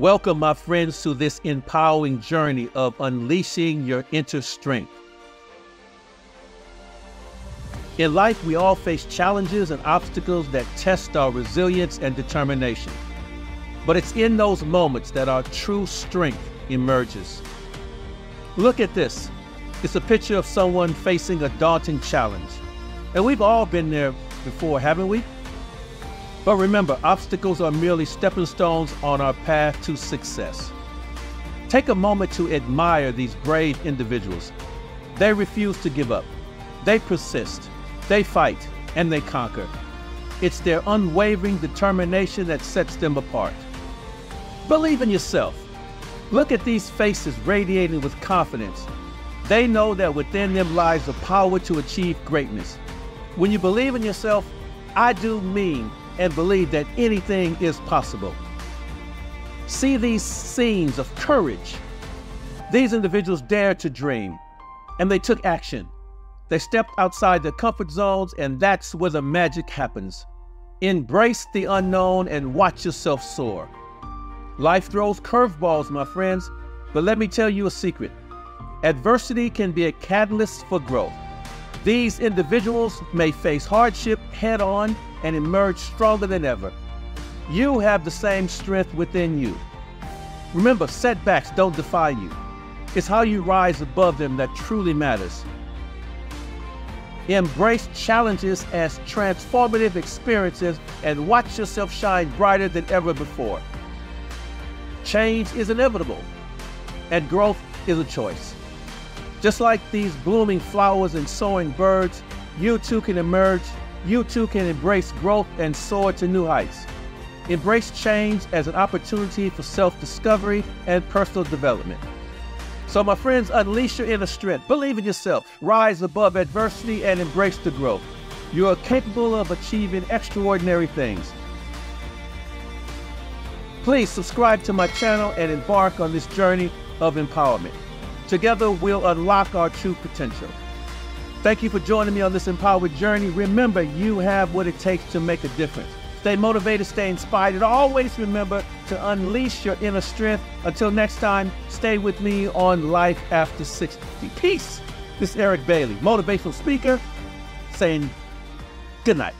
Welcome, my friends, to this empowering journey of unleashing your inner strength. In life, we all face challenges and obstacles that test our resilience and determination. But it's in those moments that our true strength emerges. Look at this. It's a picture of someone facing a daunting challenge. And we've all been there before, haven't we? But remember, obstacles are merely stepping stones on our path to success. Take a moment to admire these brave individuals. They refuse to give up. They persist. They fight and they conquer. It's their unwavering determination that sets them apart. Believe in yourself. Look at these faces radiating with confidence. They know that within them lies the power to achieve greatness. When you believe in yourself, I do mean and believe that anything is possible. See these scenes of courage. These individuals dared to dream and they took action. They stepped outside their comfort zones, and that's where the magic happens. Embrace the unknown and watch yourself soar. Life throws curveballs, my friends, but let me tell you a secret. Adversity can be a catalyst for growth. These individuals may face hardship head on and emerge stronger than ever. You have the same strength within you. Remember, setbacks don't define you. It's how you rise above them that truly matters. Embrace challenges as transformative experiences and watch yourself shine brighter than ever before. Change is inevitable, and growth is a choice. Just like these blooming flowers and soaring birds, you too can emerge, you too can embrace growth and soar to new heights. Embrace change as an opportunity for self discovery and personal development. So, my friends, unleash your inner strength, believe in yourself, rise above adversity, and embrace the growth. You are capable of achieving extraordinary things. Please subscribe to my channel and embark on this journey of empowerment. Together, we'll unlock our true potential. Thank you for joining me on this empowered journey. Remember, you have what it takes to make a difference. Stay motivated, stay inspired, and always remember to unleash your inner strength. Until next time, stay with me on Life After 60. Peace. This is Eric Bailey, motivational speaker, saying good night.